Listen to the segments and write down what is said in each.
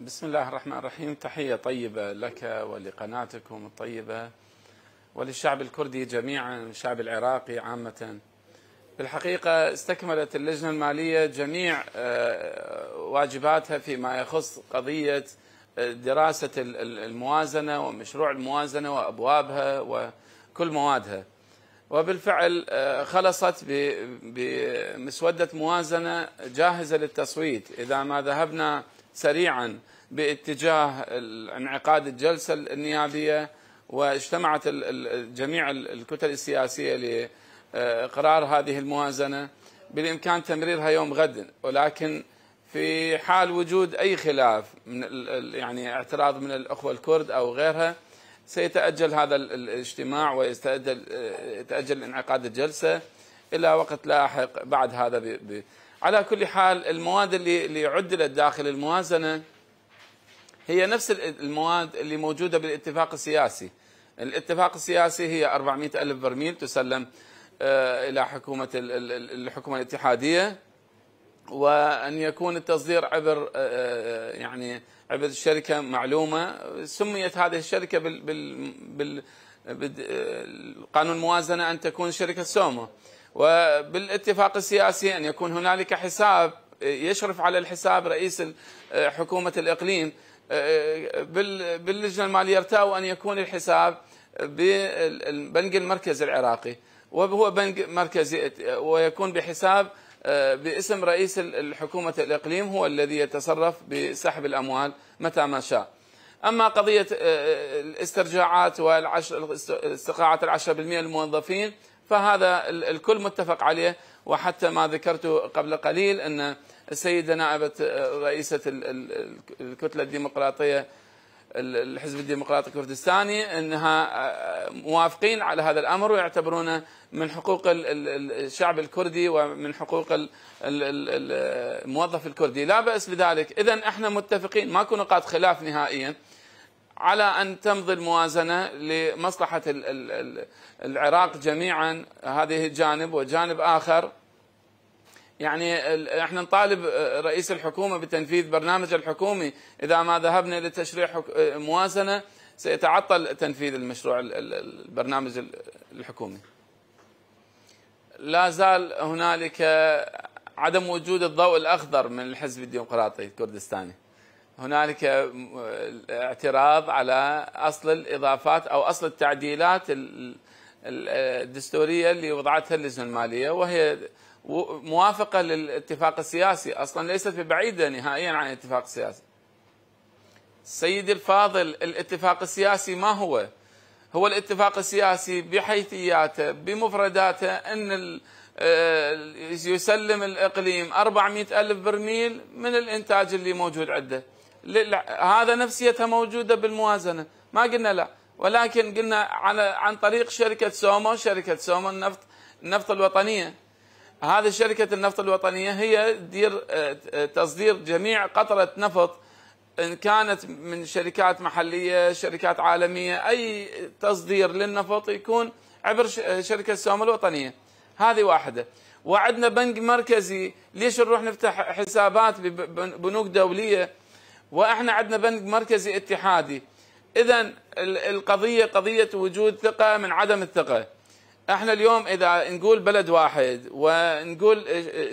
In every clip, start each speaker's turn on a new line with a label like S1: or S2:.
S1: بسم الله الرحمن الرحيم. تحية طيبة لك ولقناتكم الطيبة وللشعب الكردي جميعا الشعب العراقي عامة. بالحقيقة استكملت اللجنة المالية جميع آه، واجباتها فيما يخص قضية آه، دراسة الموازنة ومشروع الموازنة وأبوابها وكل موادها. وبالفعل آه، خلصت بمسودة موازنة جاهزة للتصويت. إذا ما ذهبنا سريعا باتجاه انعقاد الجلسة النيابية واجتمعت جميع الكتل السياسية لإقرار هذه الموازنة بالإمكان تمريرها يوم غد ولكن في حال وجود أي خلاف من يعني اعتراض من الأخوة الكرد أو غيرها سيتأجل هذا الاجتماع ويتأجل انعقاد الجلسة إلى وقت لاحق بعد هذا. على كل حال المواد اللي اللي عدلت داخل الموازنة هي نفس المواد اللي موجودة بالاتفاق السياسي. الاتفاق السياسي هي 400 ألف برميل تسلم آه، إلى حكومة الحكومة الاتحادية وأن يكون التصدير عبر آه، آه، يعني عبر شركة معلومة. سميت هذه الشركة بال بال بالقانون الموازنة أن تكون شركة سومو. وبالاتفاق السياسي أن يكون هنالك حساب يشرف على الحساب رئيس حكومة الإقليم باللجنة المالية يرتاو أن يكون الحساب بالبنك المركزي العراقي. وهو بنك مركزي ويكون بحساب باسم رئيس الحكومة الإقليم هو الذي يتصرف بسحب الأموال متى ما شاء. أما قضية الاسترجاعات والاستقاعة العشرة بالمئة للموظفين فهذا الكل متفق عليه وحتى ما ذكرت قبل قليل أن السيدة نائبة رئيسة الكتلة الديمقراطية الحزب الديمقراطي الكردستاني إنها موافقين على هذا الأمر ويعتبرونه من حقوق الشعب الكردي ومن حقوق الموظف الكردي. لا بأس بذلك. اذا إحنا متفقين ماكو نقاط خلاف نهائيا. على أن تمضي الموازنة لمصلحة العراق جميعا هذه جانب وجانب آخر يعني إحنا نطالب رئيس الحكومة بتنفيذ برنامج الحكومي إذا ما ذهبنا لتشريع موازنة سيتعطل تنفيذ المشروع البرنامج الحكومي. لا زال هنالك عدم وجود الضوء الأخضر من الحزب الديمقراطي الكردستاني. هنالك اعتراض على أصل الإضافات أو أصل التعديلات الدستورية اللي وضعتها اللجنة المالية وهي موافقة للاتفاق السياسي. أصلا ليست ببعيدة نهائيا عن الاتفاق السياسي. سيدي الفاضل الاتفاق السياسي ما هو؟ هو الاتفاق السياسي بحيثياته بمفرداته آه، يسلم الإقليم 400 ألف برميل من الإنتاج اللي موجود عنده. هذا نفسيتها موجودة بالموازنة. ما قلنا لا. ولكن قلنا عن طريق شركة سومو شركة سومو النفط النفط الوطنية. هذه شركة النفط الوطنية هي تدير آه، تصدير جميع قطرة نفط إن كانت من شركات محلية شركات عالمية أي تصدير للنفط يكون عبر شركة السوم الوطنية. هذه واحدة. وعندنا بنك مركزي. ليش نروح نفتح حسابات ببنوك دولية؟ وإحنا عندنا بنك مركزي اتحادي. إذا القضية قضية وجود ثقة من عدم الثقة. إحنا اليوم إذا نقول بلد واحد ونقول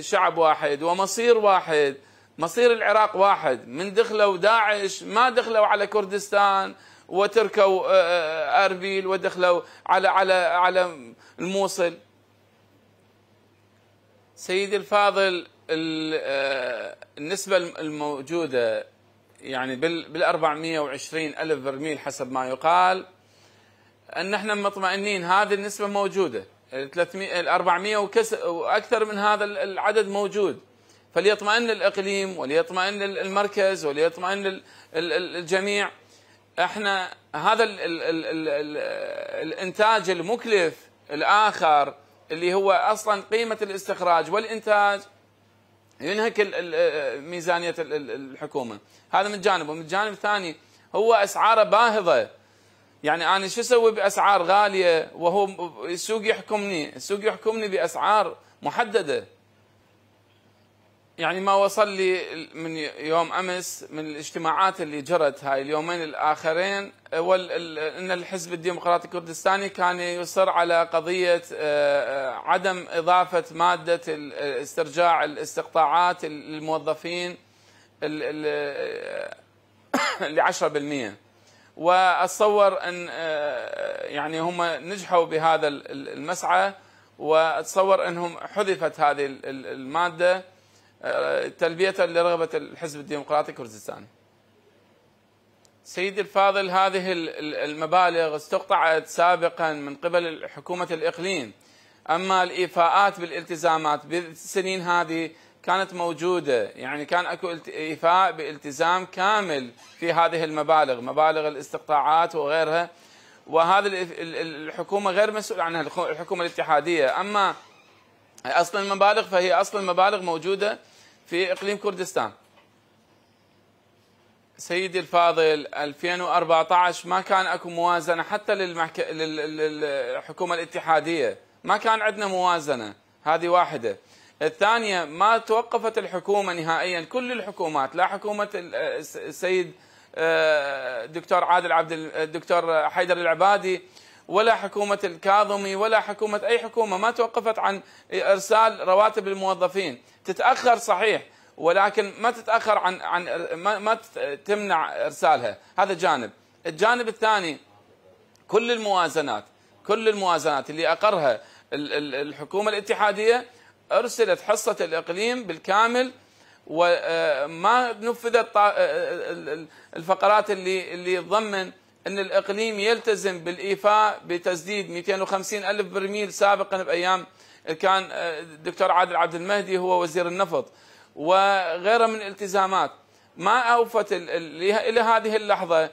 S1: شعب واحد ومصير واحد مصير العراق واحد من دخلوا داعش ما دخلوا على كردستان وتركوا آه، آه، أربيل ودخلوا على على على الموصل. سيدي الفاضل آه، النسبة الموجودة يعني بال 420 ألف برميل حسب ما يقال أن إحنا مطمئنين هذه النسبة موجودة. 300 ال 400 وأكثر من هذا العدد موجود. فليطمئن الإقليم وليطمئن المركز وليطمئن الجميع. إحنا هذا ال ال ال ال ال الإنتاج المكلف الآخر اللي هو أصلا قيمة الاستخراج والإنتاج ينهك ميزانية الحكومة. هذا من جانب ومن جانب ثاني هو أسعاره باهظة. يعني أنا شو أسوي بأسعار غالية وهو السوق يحكمني؟ السوق يحكمني بأسعار محددة. يعني ما وصل لي من يوم أمس من الاجتماعات اللي جرت هاي اليومين الآخرين. إن الحزب الديمقراطي الكردستاني كان يصر على قضية آه، آه، عدم إضافة مادة استرجاع الاستقطاعات للموظفين ل 10% وأتصور إن آه، يعني هم نجحوا بهذا المسعى وأتصور إنهم حذفت هذه المادة. تلبية لرغبة الحزب الديمقراطي الكردستاني. سيدي الفاضل هذه المبالغ استقطعت سابقا من قبل حكومه الإقليم. أما الإيفاءات بالالتزامات بالسنين هذه كانت موجودة. يعني كان أكو إيفاء بالتزام كامل في هذه المبالغ مبالغ الاستقطاعات وغيرها. وهذه الحكومة غير مسؤول عنها الحكومة الاتحادية. أما أصل المبالغ فهي أصل المبالغ موجودة. في إقليم كردستان. سيدي الفاضل 2014 ما كان أكو موازنة حتى للمحك... للحكومة الاتحادية. ما كان عندنا موازنة هذه واحدة. الثانية ما توقفت الحكومة نهائيا. كل الحكومات لا حكومة السيد آه، دكتور عادل عبد الدكتور حيدر العبادي ولا حكومة الكاظمي ولا حكومة أي حكومة ما توقفت عن إرسال رواتب الموظفين. تتأخر صحيح ولكن ما تتأخر عن عن ما, ما تمنع إرسالها. هذا جانب. الجانب الثاني كل الموازنات كل الموازنات اللي أقرها الحكومة الاتحادية أرسلت حصة الإقليم بالكامل وما نفذت الفقرات اللي اللي تضمن أن الإقليم يلتزم بالإيفاء بتسديد 250 ألف برميل سابقا بأيام كان الدكتور عادل عبد المهدي هو وزير النفط. وغيره من الالتزامات ما أوفت إلى هذه اللحظة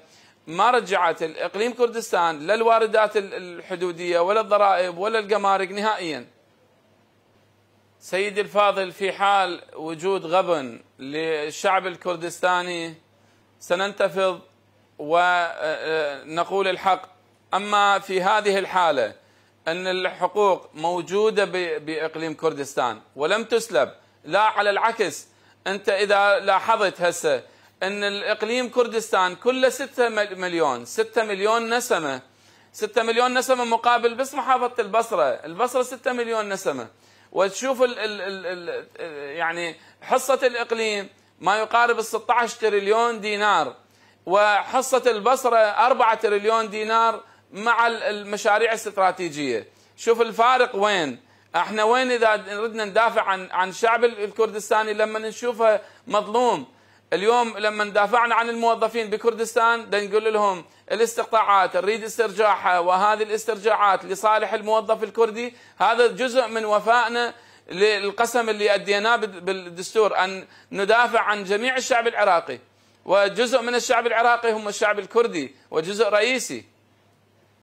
S1: ما رجعت الإقليم كردستان لا الواردات الحدودية ولا الضرائب ولا الجمارك نهائيا. سيدي الفاضل في حال وجود غبن للشعب الكردستاني سننتفض ونقول الحق. أما في هذه الحالة أن الحقوق موجودة بإقليم كردستان ولم تسلب لا على العكس. أنت إذا لاحظت هسه أن الإقليم كردستان كله 6 مليون 6 مليون نسمة 6 مليون نسمة مقابل بس محافظة البصرة. البصرة 6 مليون نسمة. وتشوف ال ال ال يعني حصة الإقليم ما يقارب ال 16 تريليون دينار. وحصة البصرة 4 تريليون دينار مع المشاريع الاستراتيجية. شوف الفارق وين. إحنا وين إذا ردنا ندافع عن عن الشعب الكردستاني لما نشوفه مظلوم. اليوم لما دافعنا عن الموظفين بكردستان نقول لهم الاستقطاعات نريد استرجاعها وهذه الاسترجاعات لصالح الموظف الكردي هذا جزء من وفائنا للقسم اللي أديناه بالدستور أن ندافع عن جميع الشعب العراقي. وجزء من الشعب العراقي هم الشعب الكردي وجزء رئيسي.